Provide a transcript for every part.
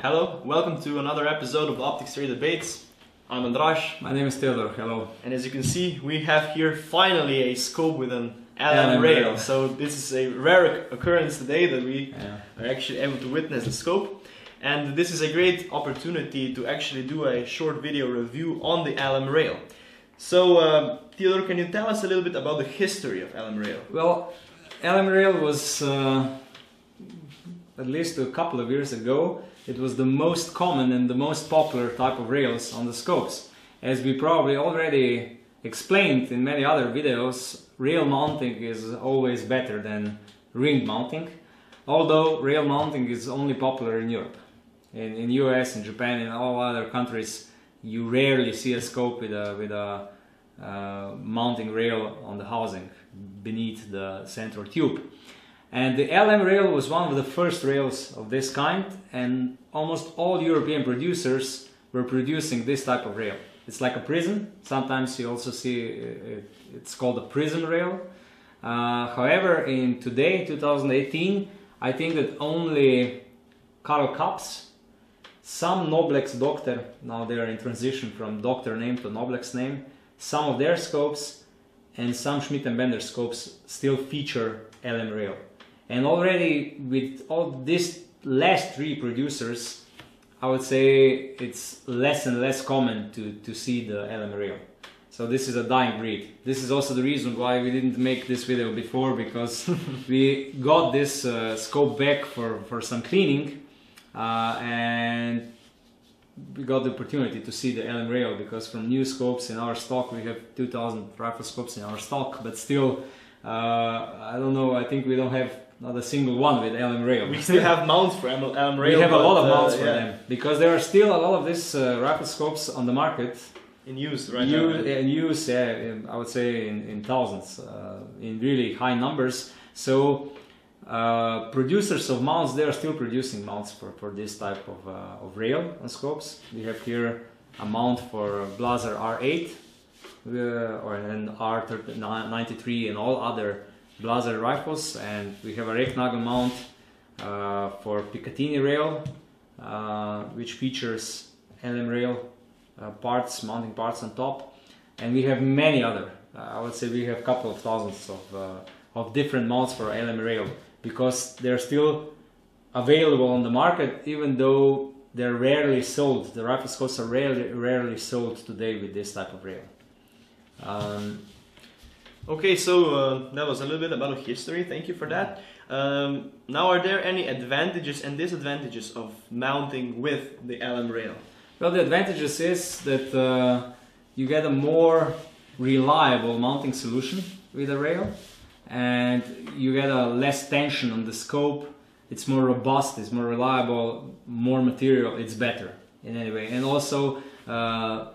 Hello, welcome to another episode of Optics Trade Debates. I'm Andras, My name is Theodor. Hello. and as you can see, we have here finally a scope with an LM LM rail. rail. So this is a rare occurrence today that we Yeah. are actually able to witness the scope. And this is a great opportunity to actually do a short video review on the LM rail. So, um, Theodor, can you tell us a little bit about the history of LM rail? Well, LM rail was uh, at least a couple of years ago. It was the most common and the most popular type of rails on the scopes. As we probably already explained in many other videos, rail mounting is always better than ring mounting. Although rail mounting is only popular in Europe. In, in US, in Japan, in all other countries, you rarely see a scope with a with a uh, mounting rail on the housing beneath the central tube. And the LM rail was one of the first rails of this kind, and almost all European producers were producing this type of rail. It's like a prism. Sometimes you also see it, it's called a prism rail. Uh, however, in today, 2018, I think that only Carl Kaps, some Noblex Docter, now they are in transition from Docter name to Noblex name, some of their scopes and some Schmidt and Bender scopes still feature LM rail. And already with all these last three producers, I would say it's less and less common to, to see the LM rail. So this is a dying breed. This is also the reason why we didn't make this video before because we got this uh, scope back for, for some cleaning uh, and we got the opportunity to see the LM rail because from new scopes in our stock we have 2000 rifle scopes in our stock but still uh, I don't know I think we don't have not a single one with LM rail. We still have mounts for LM LM rail. we have a lot of uh, mounts for yeah, them because there are still a lot of these uh, rifle scopes on the market In use right you, now. in use, yeah, in- I would say in, in thousands, uh, in really high numbers. So uh, producers of mounts, they are still producing mounts for, for this type of, uh, of rail on scopes. We have here a mount for Blaser R8 uh, or an R93 and all other Blaser rifles, and we have a Recknagel mount uh, for Picatinny rail, uh, which features LM rail uh, parts, mounting parts on top, and we have many other. Uh, I would say we have a couple of thousands of uh, of different mounts for LM rail because they're still available on the market, even though they're rarely sold. The rifle scopes are rarely rarely sold today with this type of rail. Um, Okay, so uh, that was a little bit about history. Thank you for that. Um, now, are there any advantages and disadvantages of mounting with the LM rail? Well, the advantages is that uh, you get a more reliable mounting solution with a rail, and you get a less tension on the scope. It's more robust, it's more reliable, more material. It's better in any way, and also uh,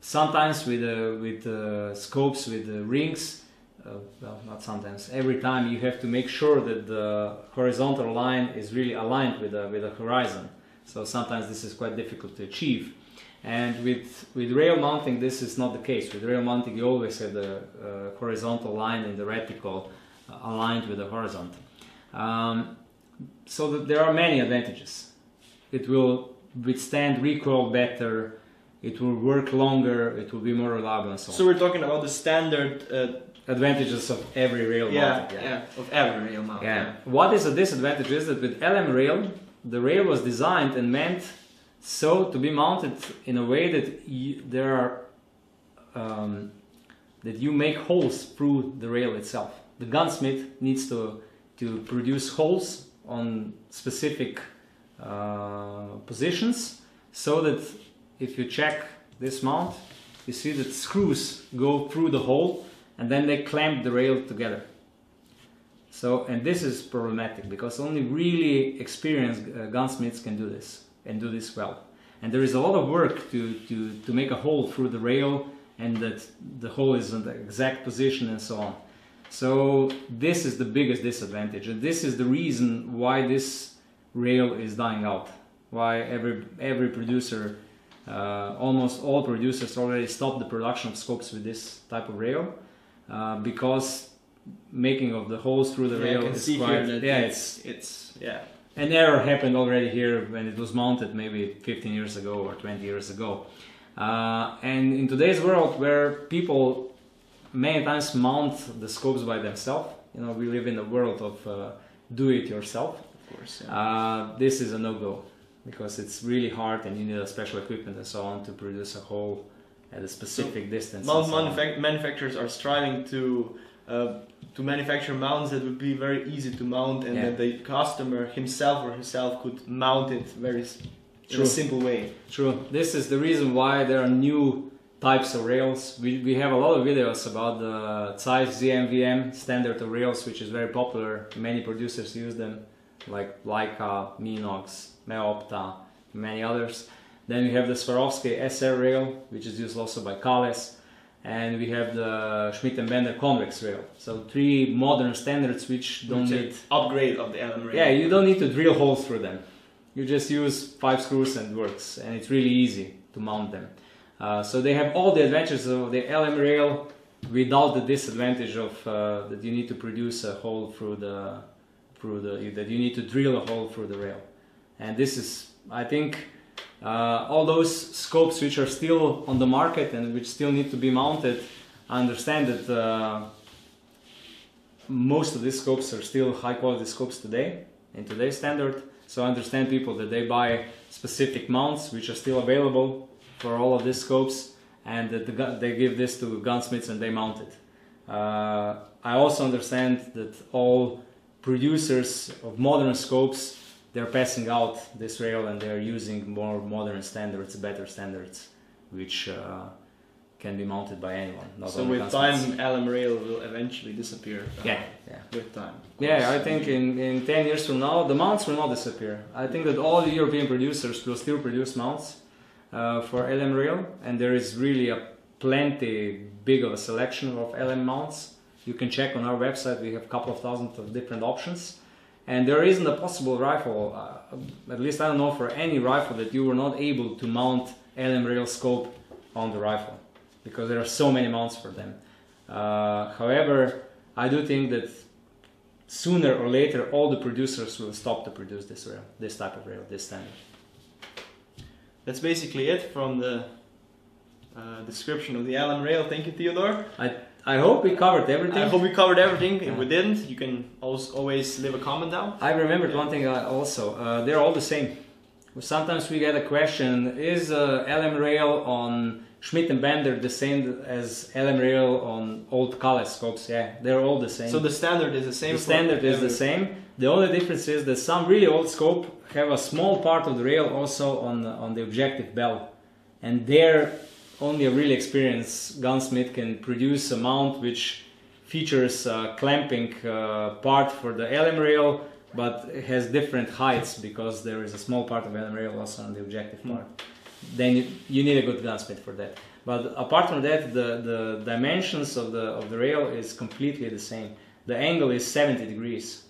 sometimes with uh, with uh, scopes with uh, rings. Uh, well, not sometimes. Every time you have to make sure that the horizontal line is really aligned with the with the horizon. So sometimes this is quite difficult to achieve. And with, with rail mounting, this is not the case. With rail mounting, you always have the uh, horizontal line in the reticle uh, aligned with the horizon. Um, so that there are many advantages. It will withstand recoil better, it will work longer, it will be more reliable and so on. So we're talking about the standard, uh, advantages of every rail yeah, mounting. yeah, of every rail mount. Yeah. What is a disadvantage is that with LM rail, the rail was designed and meant so to be mounted in a way that you, there are um, that you make holes through the rail itself. The gunsmith needs to to produce holes on specific uh, positions so that if you check this mount, you see that screws go through the hole and then they clamp the rail together. So, and this is problematic because only really experienced uh, gunsmiths can do this and do this well. And there is a lot of work to, to, to make a hole through the rail and that the hole is in the exact position and so on. So this is the biggest disadvantage and this is the reason why this rail is dying out. Why every, every producer, uh, almost all producers already stopped the production of scopes with this type of rail uh, because making of the holes through the Yeah, rail is quite yeah it's, it's yeah. an error happened already here when it was mounted maybe 15 years ago or 20 years ago. Uh, and in today's world where people many times mount the scopes by themselves, you know, we live in a world of uh, do it yourself. Of course. Yeah. Uh, this is a no-go because it's really hard and you need a special equipment and so on to produce a hole at a specific distance. Mount so on. manufacturers are striving to uh, to manufacture mounts that would be very easy to mount and Yeah. that the customer himself or herself could mount it very s- in a simple way. True. This is the reason why there are new types of rails. We, we have a lot of videos about the Zeiss ZMVM standard of rails, which is very popular. Many producers use them, like Leica, Minox, Meopta, many others. Then we have the Swarovski SR rail, which is used also by Kahles. And we have the Schmidt & Bender convex rail. So three modern standards which don't need upgrade of the LM rail. yeah, you don't need to drill holes through them. You just use five screws and works, and it's really easy to mount them. Uh, so they have all the advantages of the LM rail without the disadvantage of uh, that you need to produce a hole through the through the that you need to drill a hole through the rail. And this is, I think, all those scopes which are still on the market and which still need to be mounted. I understand that uh, most of these scopes are still high quality scopes today in today's standard. So I understand people that they buy specific mounts which are still available for all of these scopes and that the, they give this to gunsmiths and they mount it. Uh, I also understand that all producers of modern scopes they're passing out this rail and they're using more modern standards, better standards, which uh, can be mounted by anyone. Not So with time, LM rail will eventually disappear. uh, yeah, yeah. With time. Yeah. I think in, in 10 years from now, the mounts will not disappear. I think that all the European producers will still produce mounts uh, for LM rail, and there is really a plenty big of a selection of LM mounts. You can check on our website, we have a couple of thousand of different options. And there isn't a possible rifle, uh, at least I don't know for any rifle, that you were not able to mount LM rail scope on the rifle because there are so many mounts for them. Uh, however, I do think that sooner or later all the producers will stop to produce this rail, this type of rail, this standard. That's basically it from the uh, description of the LM rail. Thank you, Theodore. I I hope we covered everything. I hope we covered everything. If we didn't, you can always leave a comment down. I remembered one thing uh, also. Uh, they're all the same. Sometimes we get a question: Is uh, LM rail on Schmidt and Bender the same as LM rail on old Kahles scopes? Yeah, they're all the same. So the standard is the same. the standard is the same. The only difference is that some really old scope have a small part of the rail also on the, on the objective bell, and there only a really experienced gunsmith can produce a mount which features a clamping uh, part for the LM rail, but has different heights because there is a small part of LM rail also on the objective Hmm. part. Then you, you need a good gunsmith for that. But apart from that, the, the dimensions of the of the rail is completely the same. The angle is 70 degrees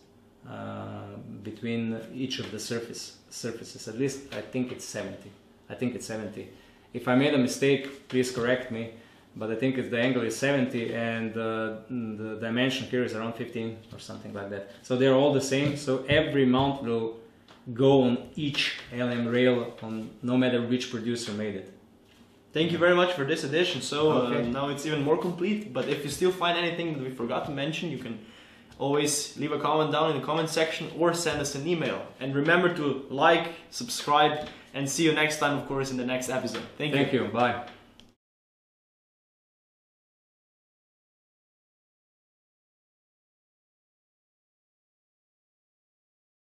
uh, between each of the surface surfaces. At least I think it's 70. I think it's 70. If I made a mistake, please correct me. But I think it's, the angle is 70 and uh, the dimension here is around 15 or something like that. So they're all the same. So every mount will go on each LM rail on no matter which producer made it. Thank you very much for this edition. So uh, now it's even more complete. But if you still find anything that we forgot to mention, you can always leave a comment down in the comment section or send us an email. And remember to like, subscribe, and see you next time, of course, in the next episode. Thank you. Thank you. Bye.